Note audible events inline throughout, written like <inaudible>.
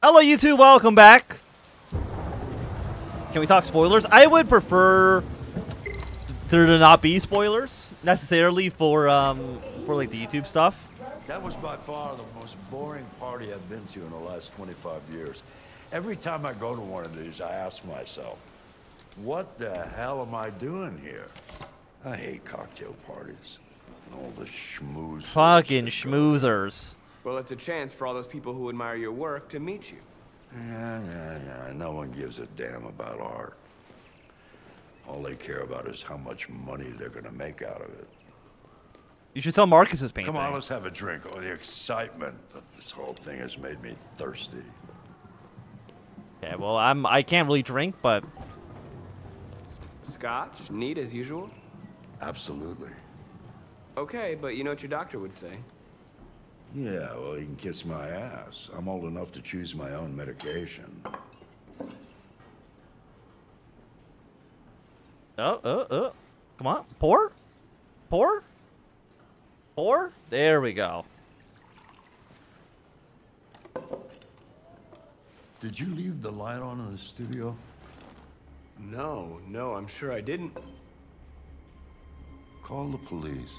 Hello, YouTube. Welcome back. Can we talk spoilers? I would prefer there to not be spoilers necessarily for um for like the YouTube stuff. That was by far the most boring party I've been to in the last 25 years. Every time I go to one of these, I ask myself, what the hell am I doing here? I hate cocktail parties and all the schmooze. Fucking schmoozers. Well, it's a chance for all those people who admire your work to meet you. Yeah, yeah, yeah. No one gives a damn about art. All they care about is how much money they're gonna make out of it. You should sell Markus's painting. Come on, let's have a drink. Oh, the excitement of this whole thing has made me thirsty. Yeah, well I'm I can't really drink, but Scotch, neat as usual. Absolutely. Okay, but you know what your doctor would say. Yeah, well, he can kiss my ass. I'm old enough to choose my own medication. oh oh oh, come on, pour, pour, pour. There we go. Did you leave the light on in the studio? No, no, I'm sure I didn't. Call the police.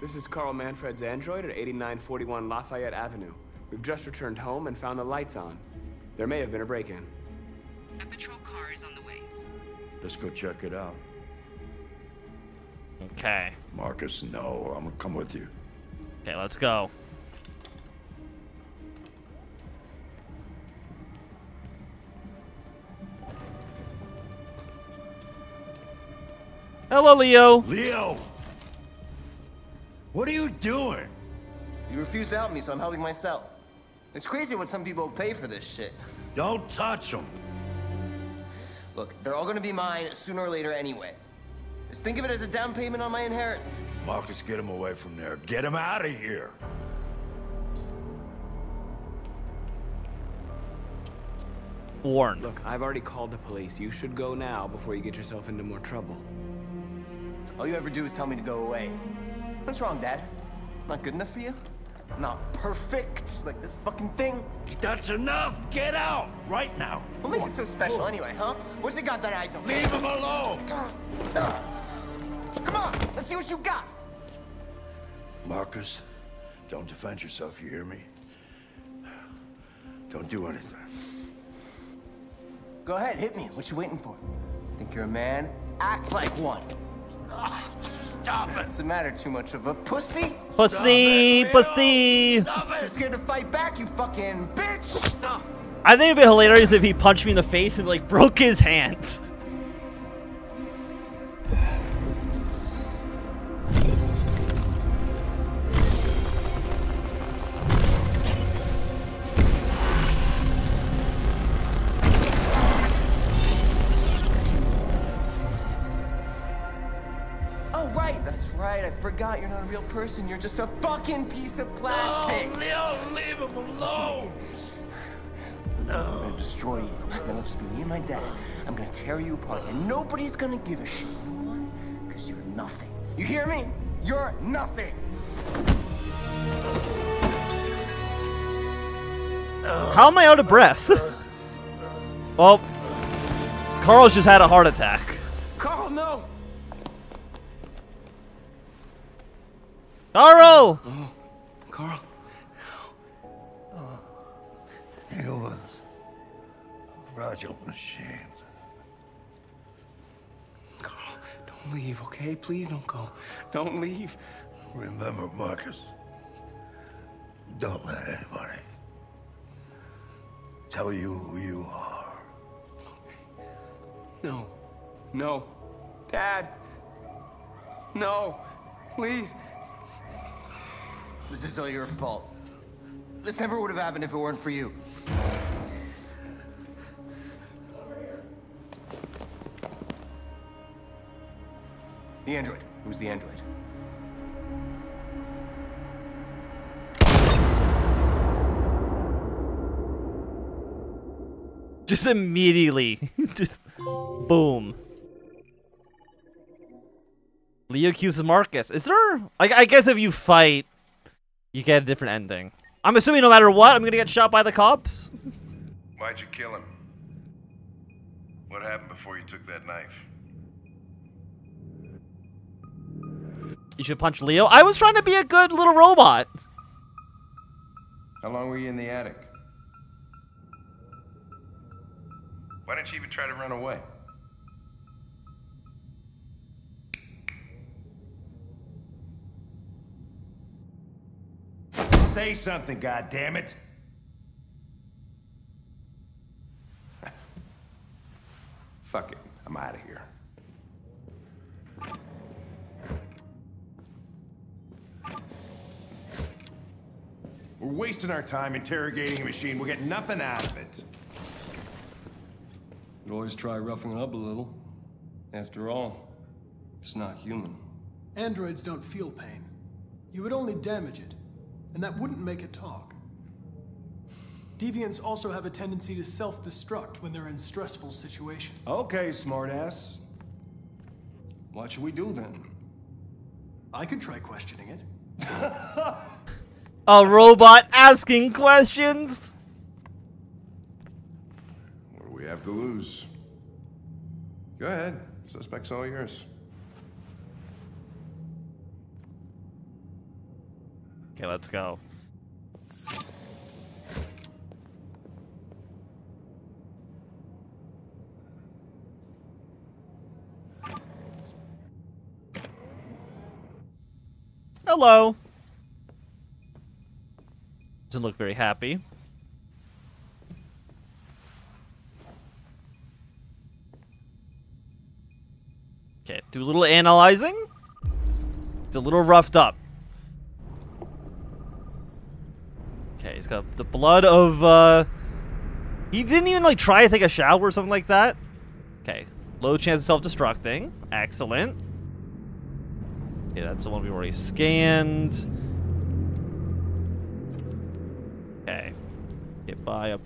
This is Carl Manfred's android at 8941 Lafayette Avenue. We've just returned home and found the lights on. There may have been a break-in. A patrol car is on the way. Let's go check it out. Okay, Markus, no, I'm gonna come with you. okay, let's go. Hello, Leo. Leo! What are you doing? You refuse to help me, so I'm helping myself. It's crazy what some people pay for this shit. Don't touch them. Look, they're all gonna be mine sooner or later anyway. Just think of it as a down payment on my inheritance. Markus, get him away from there. Get him out of here. Warned. Look, I've already called the police. You should go now before you get yourself into more trouble. All you ever do is tell me to go away. What's wrong, Dad? Not good enough for you? Not perfect, like this fucking thing? That's enough. Get out right now. What makes it so special anyway, huh? What's it got that I don't? Leave him alone. Come on, let's see what you got. Markus, don't defend yourself. You hear me? Don't do anything. Go ahead, hit me. What you waiting for? Think you're a man? Act like one. Stop it. What's the matter? Too much of a pussy? Pussy, Stop it, pussy. Stop Too it. scared to fight back, you fucking bitch! I think it'd be hilarious if he punched me in the face and like broke his hand. Forgot you're not a real person. You're just a fucking piece of plastic. Oh, Leo, leave him alone. <sighs> I'm gonna destroy you. Then it'll just be me and my dad. I'm gonna tear you apart, and nobody's gonna give a shit. You know why? Because you're nothing. You hear me? You're nothing. How am I out of breath? <laughs> well, Carl's just had a heart attack. Carl, no! Carl! Oh, Carl, Humans. Fragile machines. Carl, don't leave, okay? Please don't go. Don't leave. Remember, Markus, don't let anybody tell you who you are. No. No. Dad. No. Please. This is all your fault. This never would have happened if it weren't for you. The android. Who's the android? Just immediately. <laughs> just boom. Leo accuses Markus. Is there... I, I guess if you fight you get a different ending. I'm assuming no matter what, I'm gonna get shot by the cops. Why'd you kill him? What happened before you took that knife? You should punch Leo. I was trying to be a good little robot. How long were you in the attic? Why didn't you even try to run away? Say something, goddammit! <laughs> Fuck it, I'm out of here. We're wasting our time interrogating a machine. We'll get nothing out of it. You always try roughing it up a little. After all, it's not human. Androids don't feel pain. You would only damage it, and that wouldn't make it talk. Deviants also have a tendency to self-destruct when they're in stressful situations. Okay, smartass. What should we do then? I could try questioning it. <laughs> A robot asking questions. What do we have to lose? Go ahead. Suspect's all yours. Okay, let's go. Hello. Doesn't look very happy. Okay, do a little analyzing. It's a little roughed up. Okay, he's got the blood of, uh... He didn't even, like, try to take a shower or something like that. Okay, low chance of self-destructing. Excellent. Okay, that's the one we already scanned. Okay. Hit by a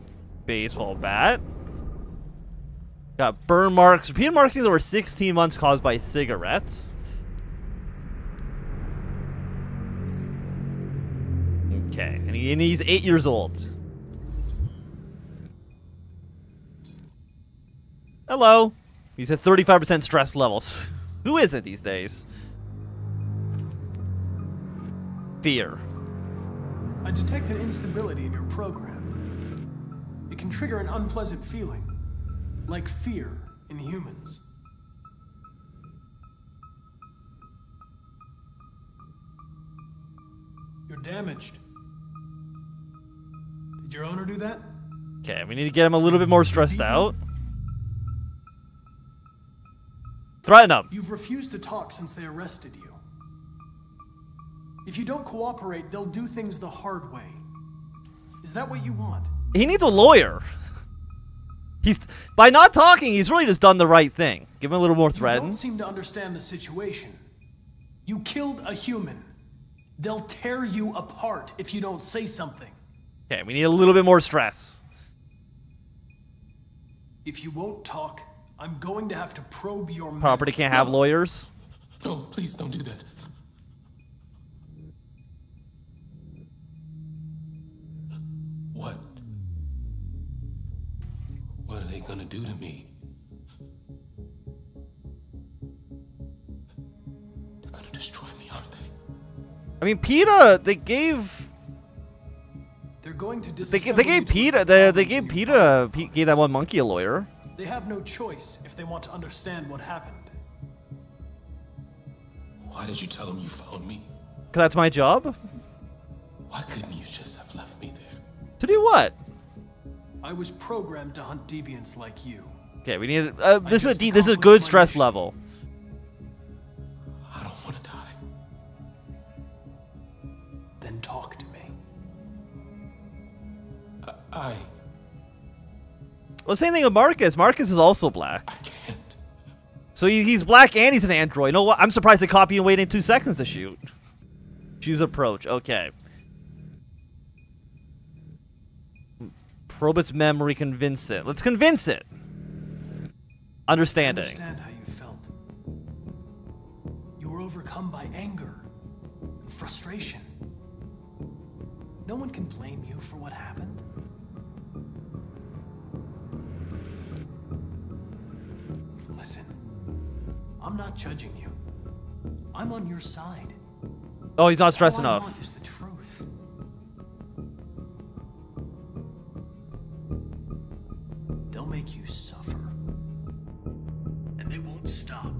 baseball bat. Got burn marks. Repeated markings over 16 months caused by cigarettes. And, he's eight years old. Hello. He's at 35% stress levels. <laughs> Who is it these days? Fear. I detect an instability in your program. It can trigger an unpleasant feeling, like fear in humans. You're damaged. Did your owner do that? Okay, we need to get him a little bit more stressed out. Threaten him. You've refused to talk since they arrested you. If you don't cooperate, they'll do things the hard way. Is that what you want? He needs a lawyer. He's by not talking, he's really just done the right thing. Give him a little more threat. You don't seem to understand the situation. You killed a human. They'll tear you apart if you don't say something. Okay, we need a little bit more stress. If you won't talk, I'm going to have to probe your. Property can't have lawyers. No, please don't do that. What? What are they gonna do to me? They're gonna destroy me, aren't they? I mean, PETA, they gave They're going to they, disassemble ga- they gave Peter. They, they gave Peter. your PETA body. P- gave that one monkey a lawyer. They have no choice if they want to understand what happened. Why did you tell them you found me? Cause that's my job. Why couldn't you just have left me there? To do what? I was programmed to hunt deviants like you. Okay, we need. Uh, this is a this is a good stress mission. level. I don't want to die. Then talk to Well, same thing with Markus. Markus is also black. I can't. So he, he's black and he's an android. You know what? I'm surprised they copy and waited two seconds to shoot. Choose approach. Okay. Probe its memory, convince it. Let's convince it. I Understanding. understand how you felt. You were overcome by anger and frustration. No one can blame you for what happened. Listen, I'm not judging you. I'm on your side. Oh, he's not stressed All I enough. want is the truth. They'll make you suffer. And they won't stop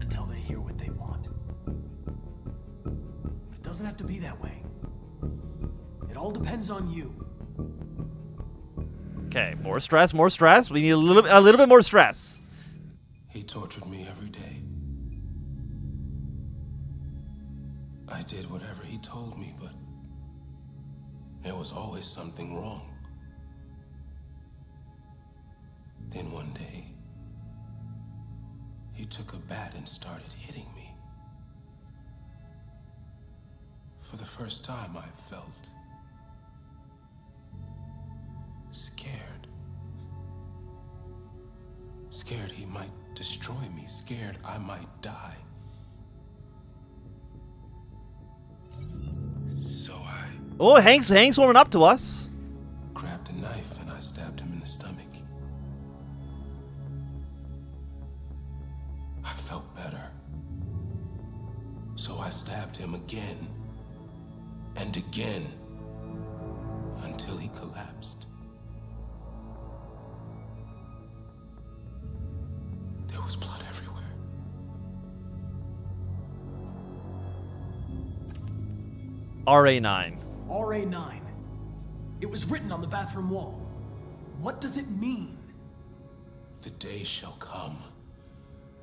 until they hear what they want. It doesn't have to be that way. It all depends on you. Okay, more stress, more stress. We need a little, a little bit more stress. He tortured me every day. I did whatever he told me, but there was always something wrong. Then one day, he took a bat and started hitting me. For the first time, I felt scared. Scared he might destroy me, scared I might die. So I Oh, Hank's Hank's warming up to us. grabbed a knife and I stabbed him in the stomach. I felt better. So I stabbed him again and again until he collapsed. RA9. RA9. It was written on the bathroom wall. What does it mean? The day shall come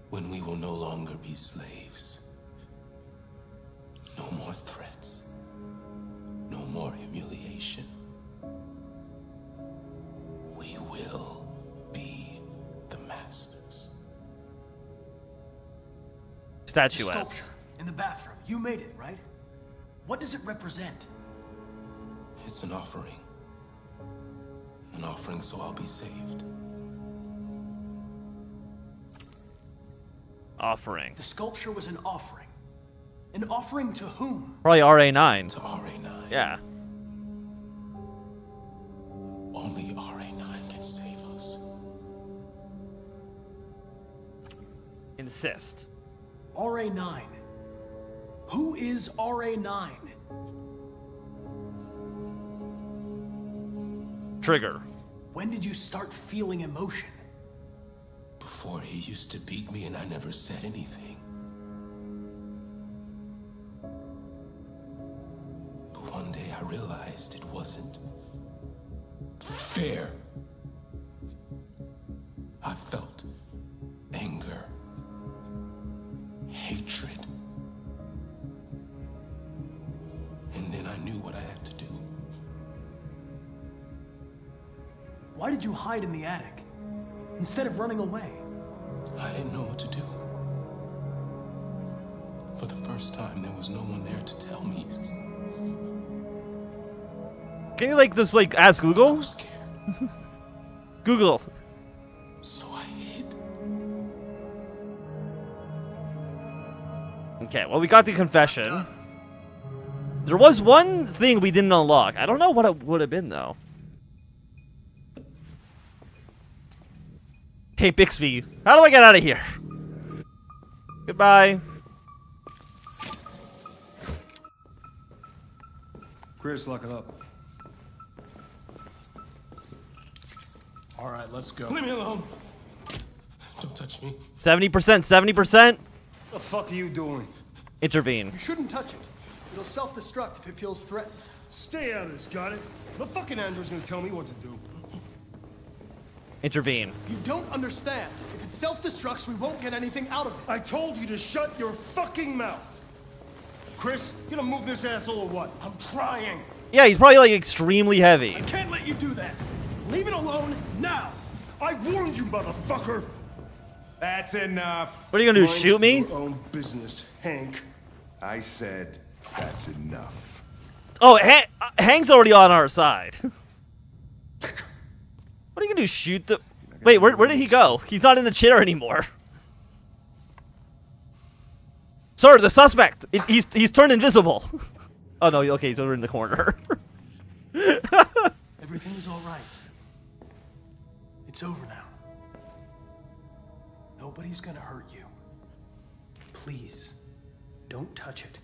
when we will no longer be slaves. No more threats. No more humiliation. We will be the masters. The Statuettes. in the bathroom. You made it, right? What does it represent? It's an offering. An offering so I'll be saved. Offering. The sculpture was an offering. An offering to whom? Probably RA9. To RA9. Yeah. Only RA9 can save us. Insist. RA9. Who is RA9? Trigger. When did you start feeling emotion? Before he used to beat me and I never said anything. But one day I realized it wasn't fair. Instead of running away? I didn't know what to do. For the first time, there was no one there to tell me. Can you like this like ask I Google? was <laughs> Google. so I hid. Okay, well we got the confession. There was one thing we didn't unlock. I don't know what it would have been though. Hey Bixby, how do I get out of here? Goodbye. Chris, lock it up. All right, let's go. Leave me alone. Don't touch me. 70%, 70%. What the fuck are you doing? Intervene. You shouldn't touch it. It'll self-destruct if it feels threatened. Stay out of this, got it? The fucking android's gonna tell me what to do. Intervene. You don't understand. If it self-destructs, we won't get anything out of it. I told you to shut your fucking mouth. Chris, you gonna move this asshole or what? I'm trying. Yeah, he's probably like extremely heavy. I can't let you do that. Leave it alone now. I warned you, motherfucker. That's enough. What are you gonna do, Mind shoot me? Your own business, Hank. I said that's enough. Oh, ha- uh, Hank's already on our side. <laughs> what are you gonna do? Shoot the? Wait, where, where did he go? He's not in the chair anymore. Sir, the suspect. It, he's he's turned invisible. <laughs> oh no, okay, he's over in the corner. <laughs> Everything's all right. It's over now. Nobody's gonna hurt you. Please, don't touch it.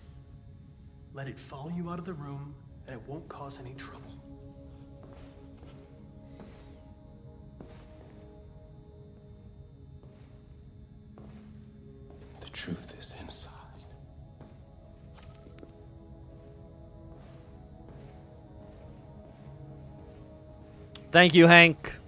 Let it follow you out of the room, and it won't cause any trouble. Truth is inside. Thank you, Hank.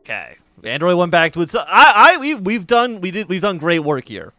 Okay, Android went back to its. I, I, we, we've done, we did, we've done great work here.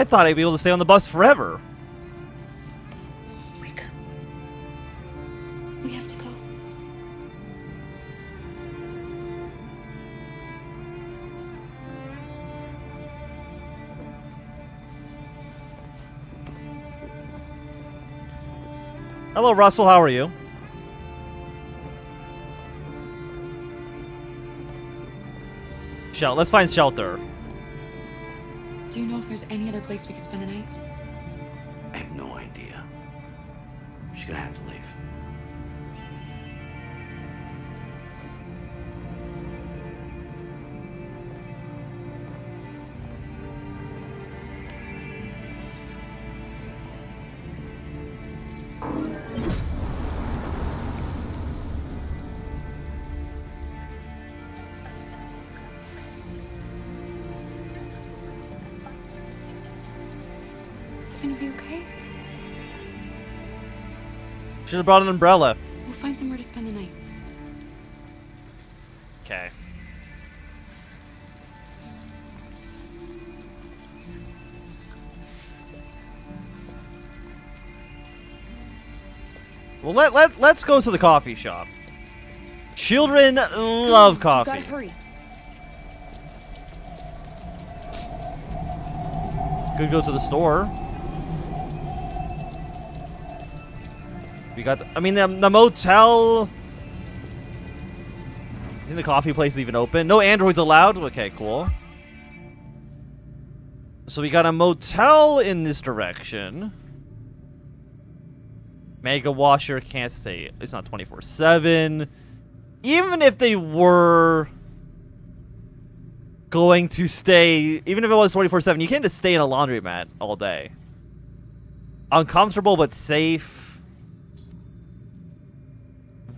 I thought I'd be able to stay on the bus forever. Wake up. We have to go. Hello, Russell. How are you? Shel let's find shelter. Do you know if there's any other place we could spend the night? Have brought an umbrella. We'll find somewhere to spend the night. Okay. Well, let, let, let's go to the coffee shop. Children love We coffee. Gotta hurry. Could go to the store. We got. The, I mean, the, the motel. I think the coffee place is even open. No androids allowed. Okay, cool. So we got a motel in this direction. Mega Washer can't stay. It's not 24 7. Even if they were going to stay, even if it was 24 7, you can't just stay in a laundromat all day. Uncomfortable but safe.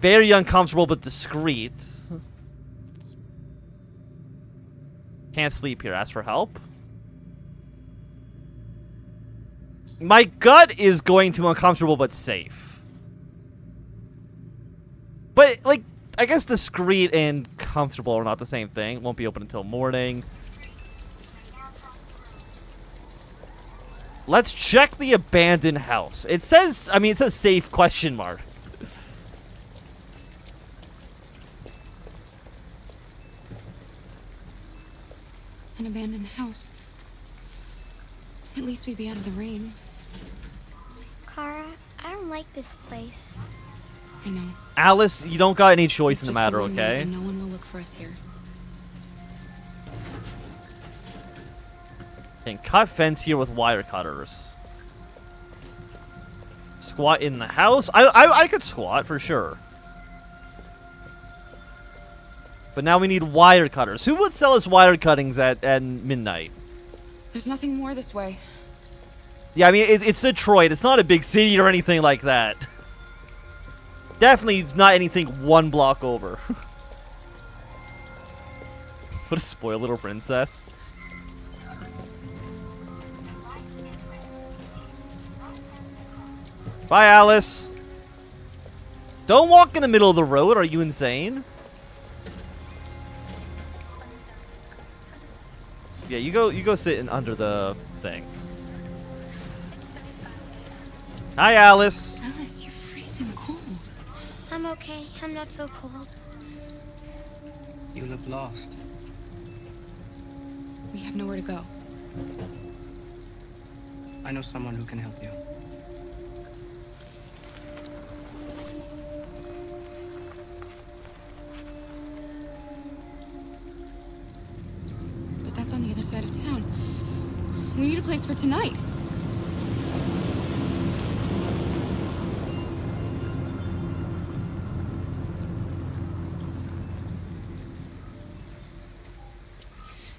Very uncomfortable but discreet. Can't sleep here. Ask for help. My gut is going to uncomfortable but safe. But, like, I guess discreet and comfortable are not the same thing. Won't be open until morning. Let's check the abandoned house. It says, I mean, it says safe question mark. Abandoned house. At least we'd be out of the rain. Kara, I don't like this place. I know. Alice, you don't got any choice It's in the matter, okay? And no one will look for us here. And cut fence here with wire cutters. Squat in the house. I, I I could squat for sure. But now we need wire cutters. Who would sell us wire cuttings at, at midnight? There's nothing more this way. Yeah, I mean, it, it's Detroit. It's not a big city or anything like that. Definitely it's not anything one block over. <laughs> What a spoiled little princess. Bye, Alice. Don't walk in the middle of the road. Are you insane? Yeah, you go. You go sit in under the thing. Hi, Alice. Alice, you're freezing cold. I'm okay. I'm not so cold. You look lost. We have nowhere to go. I know someone who can help you. On the other side of town. We need a place for tonight.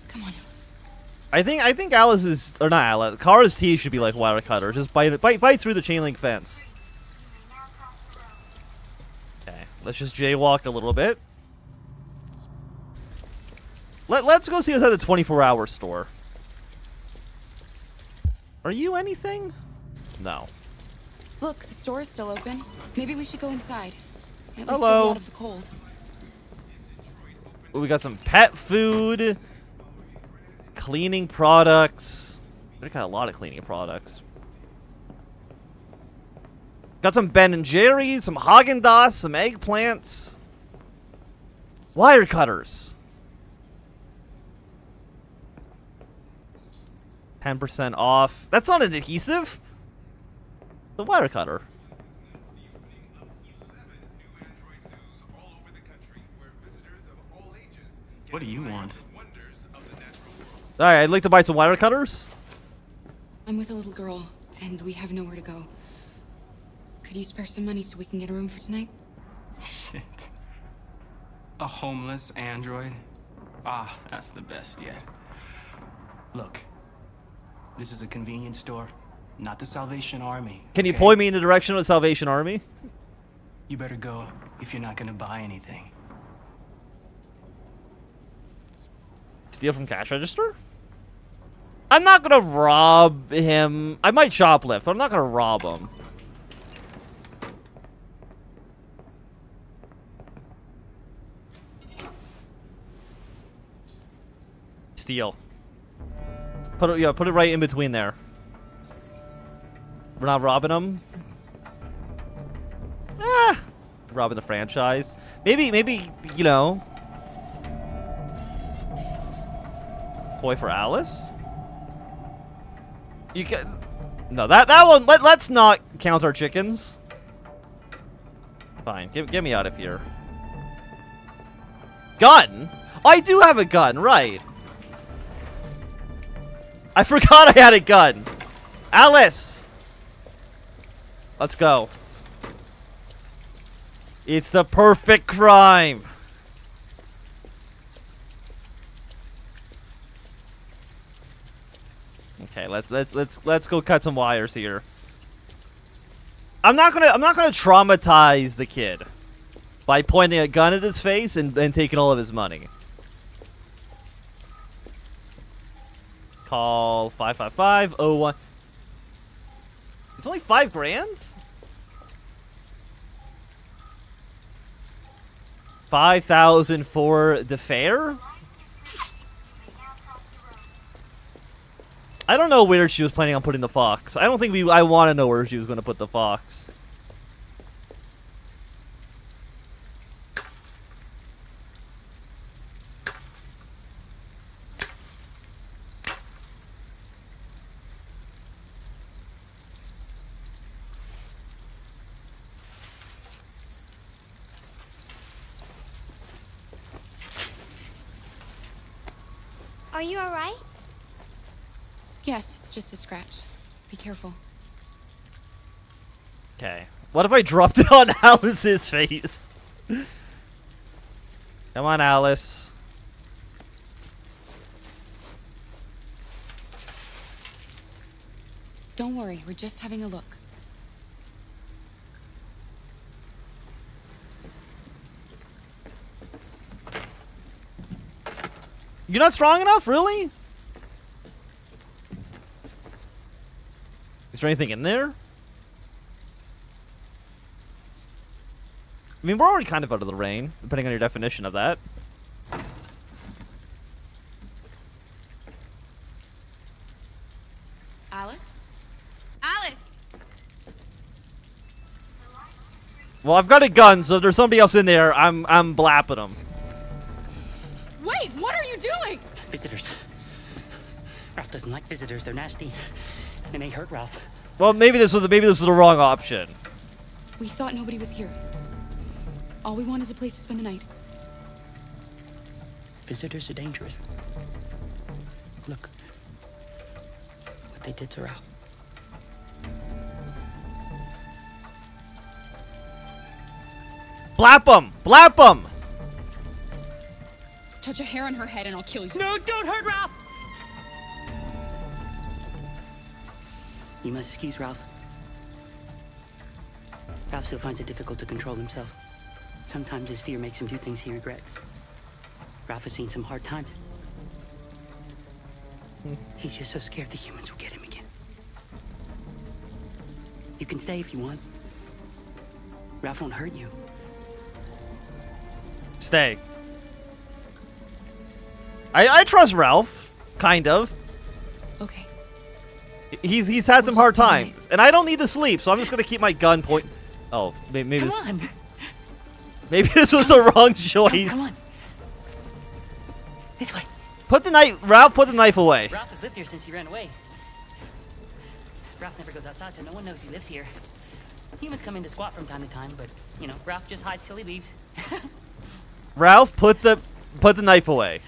Come on, Alice. I think I think Alice is or not Alice. Kara's T should be like wire cutter. Just bite bite bite through the chain link fence. Okay, let's just jaywalk a little bit. Let Let's go see what's at the 24 hour store. Are you anything? No. Look, the store is still open. Maybe we should go inside. At Hello. out of the cold. We got some pet food, cleaning products. We got a lot of cleaning products. Got some Ben and Jerry's, some Haagen Dazs, some eggplants, wire cutters. 10% off. That's not an adhesive. The wire cutter. What do you want? Alright, I'd like to buy some wire cutters. I'm with a little girl, and we have nowhere to go. Could you spare some money so we can get a room for tonight? Shit. A homeless android? Ah, that's the best yet. Look, this is a convenience store, not the Salvation Army. Can you point me in the direction of the Salvation Army? You better go if you're not gonna buy anything. Steal from cash register? I'm not gonna rob him. I might shoplift, but I'm not gonna rob him. Steal. Put it, yeah, put it right in between there. We're not robbing them. Ah, robbing the franchise. Maybe, maybe you know, toy for Alice? You can No, that that one let, let's not count our chickens. Fine, get, get me out of here. Gun? I do have a gun, right. I forgot I had a gun. Alice! Let's go. It's the perfect crime. Okay, let's let's let's let's go cut some wires here. I'm not gonna I'm not gonna traumatize the kid by pointing a gun at his face and, and taking all of his money. Call 555 It's only five grand? Five thousand for the fare? I don't know where she was planning on putting the fox. I don't think we. I want to know where she was going to put the fox. Are you alright? Yes, it's just a scratch. Be careful. Okay. What if I dropped it on <laughs> Alice's face? Come on, Alice. Don't worry, we're just having a look. You're not strong enough, really? There anything in there? I mean, we're already kind of out of the rain, depending on your definition of that. Alice? Alice! Well, I've got a gun, so if there's somebody else in there, I'm I'm blapping them. Wait, what are you doing? Visitors. Ralph doesn't like visitors. They're nasty. They may hurt Ralph. Well, maybe this was the, maybe this was the wrong option. We thought nobody was here. All we want is a place to spend the night. Visitors are dangerous. Look. What they did to Ralph. Blap them! Blap them! Touch a hair on her head and I'll kill you. No, don't hurt Ralph! You must excuse Ralph. Ralph still finds it difficult to control himself. Sometimes his fear makes him do things he regrets. Ralph has seen some hard times. <laughs> He's just so scared the humans will get him again. You can stay if you want. Ralph won't hurt you. Stay. I I trust Ralph, kind of. He's he's had some hard times, and I don't need to sleep, so I'm just gonna keep my gun point. Oh, maybe maybe Come this, on! <laughs> maybe this was the wrong choice. Come on! This way. Put the knife, Ralph. Put the knife away. Ralph has lived here since he ran away. Ralph never goes outside, so no one knows he lives here. Humans come in to squat from time to time, but, you know, Ralph just hides till he leaves. <laughs> Ralph, put the put the knife away.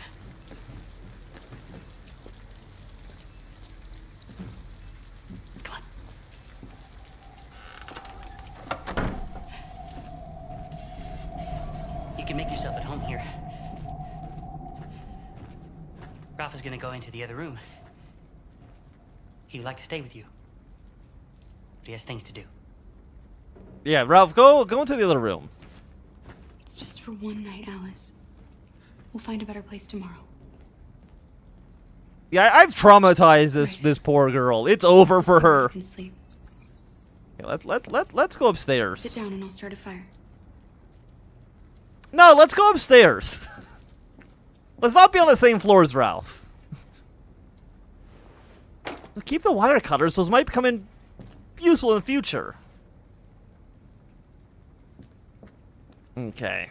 You can make yourself at home here. Ralph is gonna go into the other room. He would like to stay with you. But he has things to do. Yeah, Ralph, go go into the other room. It's just for one night, Alice. We'll find a better place tomorrow. Yeah, I- I've traumatized this this poor girl. It's over for her. can sleep. Yeah, let let let let's go upstairs. Sit down and I'll start a fire. No, let's go upstairs. <laughs> let's not be on the same floor as Ralph. Keep the wire cutters; those might become in useful in the future. Okay.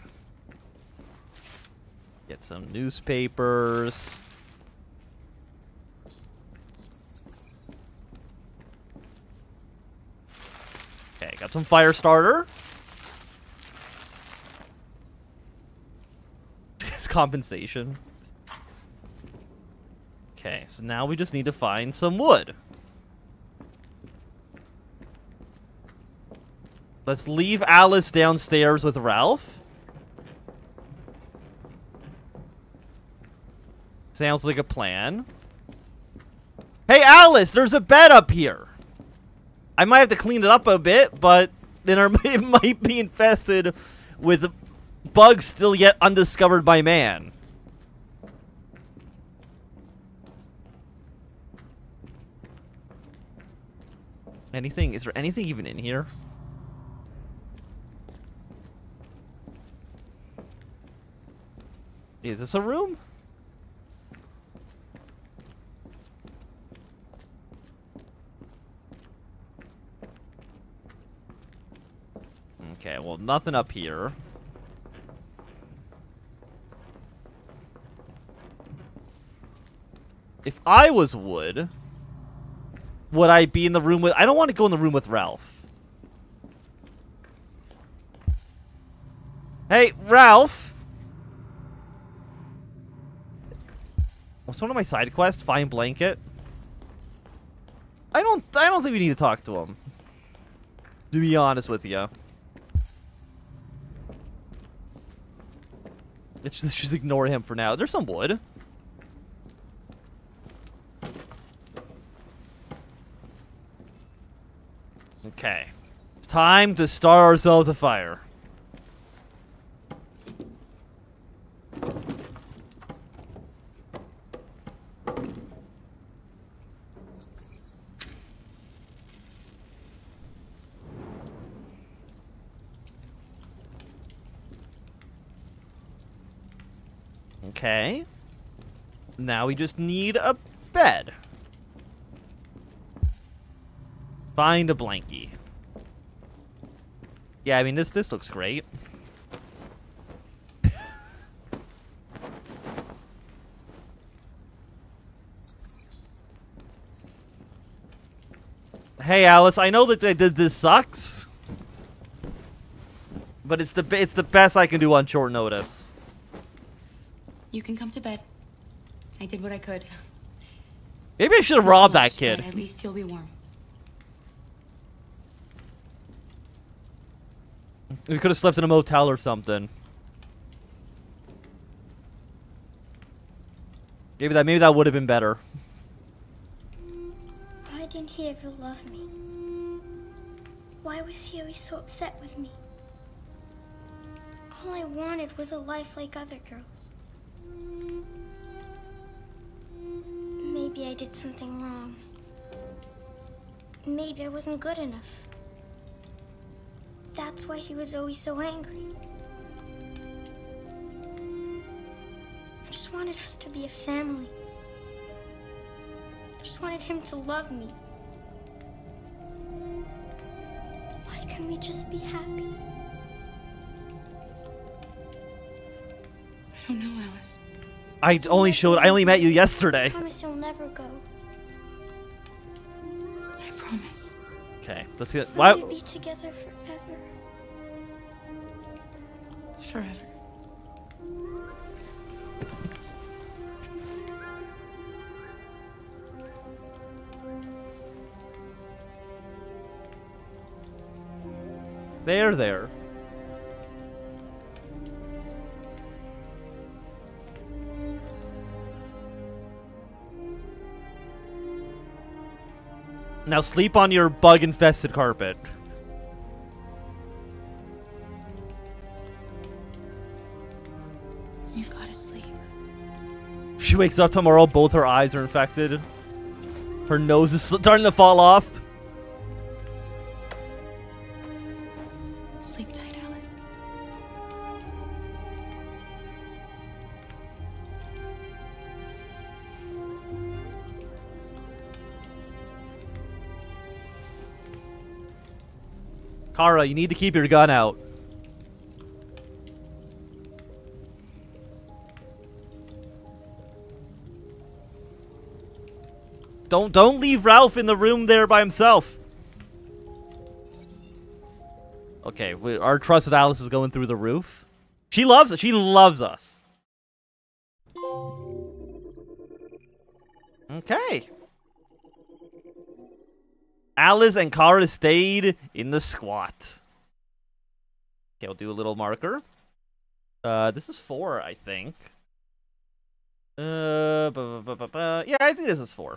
Get some newspapers. Okay, got some fire starter. His <laughs> compensation. Okay, so now we just need to find some wood. Let's leave Alice downstairs with Ralph. Sounds like a plan. Hey, Alice, there's a bed up here. I might have to clean it up a bit, but then it <laughs> might be infested with bugs still yet undiscovered by man. Anything? Is there anything even in here? Is this a room? Okay, well, nothing up here. If I was Wood, would I be in the room with... I don't want to go in the room with Ralph. Hey, Ralph! What's one of my side quests? Find blanket? I don't I don't think we need to talk to him. To be honest with you. Let's just, just ignore him for now. There's some wood. Okay. It's time to start ourselves a fire. Okay. Now we just need a bed. Find a blankie. Yeah, I mean this this looks great. <laughs> hey Alice, I know that they did this sucks. But it's the it's the best I can do on short notice. You can come to bed. I did what I could. Maybe I should have robbed that kid. At least you'll be warm. We could have slept in a motel or something. Maybe that maybe that would have been better. Why didn't he ever love me? Why was he always so upset with me? All I wanted was a life like other girls. Maybe I did something wrong. Maybe I wasn't good enough. That's why he was always so angry. I just wanted us to be a family. I just wanted him to love me. Why can't we just be happy? I don't know, Alice. I only showed I only met you I yesterday. promise you'll never go. Let's get Will why we be together forever? Forever. there there. Now sleep on your bug-infested carpet. You've got to sleep. She wakes up tomorrow, both her eyes are infected. Her nose is starting to fall off. Kara, you need to keep your gun out. Don't don't leave Ralph in the room there by himself. Okay, we, our trust with Alice is going through the roof. She loves it. She loves us. Okay. Alice and Kara stayed in the squat. Okay, I'll do a little marker. Uh, this is four, I think. Uh, yeah, I think this is four.